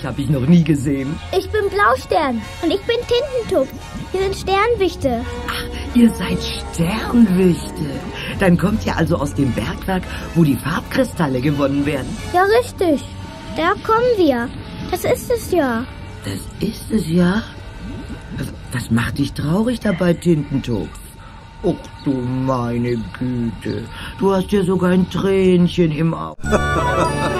dich habe ich noch nie gesehen. Ich bin Blaustern und ich bin Tintentupf. Wir sind Sternwichte. Ach, ihr seid Sternwichte. Dann kommt ihr also aus dem Bergwerk, wo die Farbkristalle gewonnen werden. Ja, richtig. Da kommen wir. Das ist es ja. Das ist es ja? Was macht dich traurig dabei, Tintentupf? Och du meine Güte, du hast ja sogar ein Tränchen im Auge.